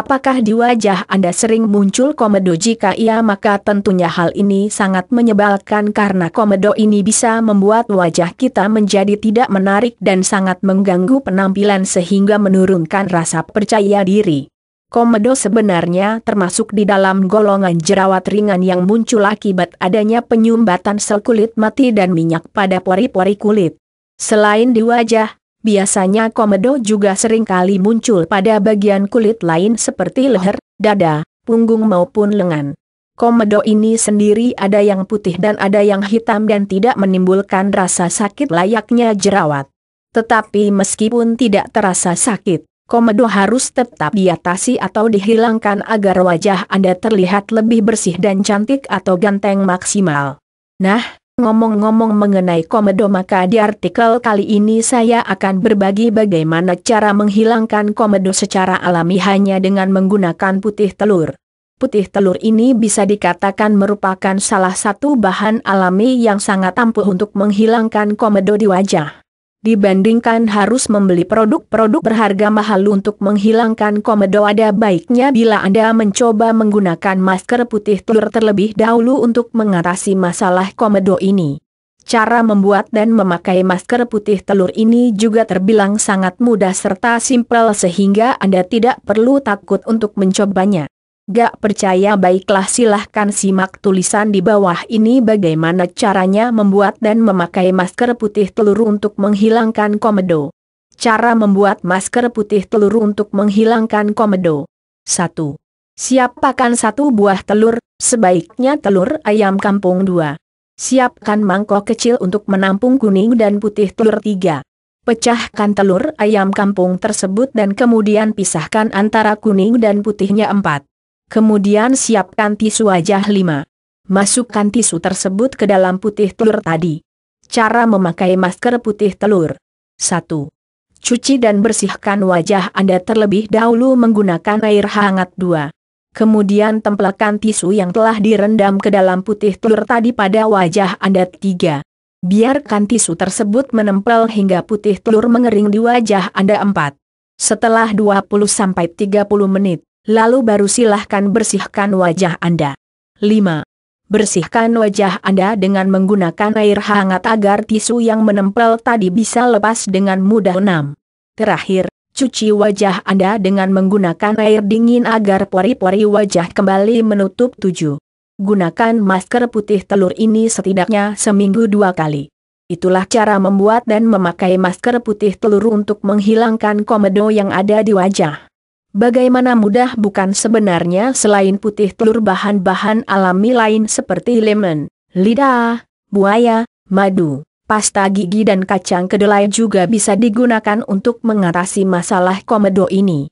Apakah di wajah Anda sering muncul komedo jika iya maka tentunya hal ini sangat menyebalkan karena komedo ini bisa membuat wajah kita menjadi tidak menarik dan sangat mengganggu penampilan sehingga menurunkan rasa percaya diri. Komedo sebenarnya termasuk di dalam golongan jerawat ringan yang muncul akibat adanya penyumbatan sel kulit mati dan minyak pada pori-pori kulit. Selain di wajah, Biasanya komedo juga sering kali muncul pada bagian kulit lain seperti leher, dada, punggung maupun lengan. Komedo ini sendiri ada yang putih dan ada yang hitam dan tidak menimbulkan rasa sakit layaknya jerawat. Tetapi meskipun tidak terasa sakit, komedo harus tetap diatasi atau dihilangkan agar wajah Anda terlihat lebih bersih dan cantik atau ganteng maksimal. Nah, Ngomong-ngomong mengenai komedo maka di artikel kali ini saya akan berbagi bagaimana cara menghilangkan komedo secara alami hanya dengan menggunakan putih telur. Putih telur ini bisa dikatakan merupakan salah satu bahan alami yang sangat ampuh untuk menghilangkan komedo di wajah. Dibandingkan harus membeli produk-produk berharga mahal untuk menghilangkan komedo ada baiknya bila Anda mencoba menggunakan masker putih telur terlebih dahulu untuk mengatasi masalah komedo ini. Cara membuat dan memakai masker putih telur ini juga terbilang sangat mudah serta simpel sehingga Anda tidak perlu takut untuk mencobanya. Gak percaya baiklah silahkan simak tulisan di bawah ini bagaimana caranya membuat dan memakai masker putih telur untuk menghilangkan komedo. Cara membuat masker putih telur untuk menghilangkan komedo. 1. Siapkan satu buah telur, sebaiknya telur ayam kampung 2. Siapkan mangkok kecil untuk menampung kuning dan putih telur 3. Pecahkan telur ayam kampung tersebut dan kemudian pisahkan antara kuning dan putihnya 4. Kemudian siapkan tisu wajah 5. Masukkan tisu tersebut ke dalam putih telur tadi. Cara memakai masker putih telur. 1. Cuci dan bersihkan wajah Anda terlebih dahulu menggunakan air hangat 2. Kemudian tempelkan tisu yang telah direndam ke dalam putih telur tadi pada wajah Anda 3. Biarkan tisu tersebut menempel hingga putih telur mengering di wajah Anda 4. Setelah 20-30 menit, lalu baru silahkan bersihkan wajah Anda. 5. Bersihkan wajah Anda dengan menggunakan air hangat agar tisu yang menempel tadi bisa lepas dengan mudah. 6. Terakhir, cuci wajah Anda dengan menggunakan air dingin agar pori-pori wajah kembali menutup 7. Gunakan masker putih telur ini setidaknya seminggu dua kali. Itulah cara membuat dan memakai masker putih telur untuk menghilangkan komedo yang ada di wajah. Bagaimana mudah bukan sebenarnya selain putih telur bahan-bahan alami lain seperti lemon, lidah, buaya, madu, pasta gigi dan kacang kedelai juga bisa digunakan untuk mengatasi masalah komedo ini.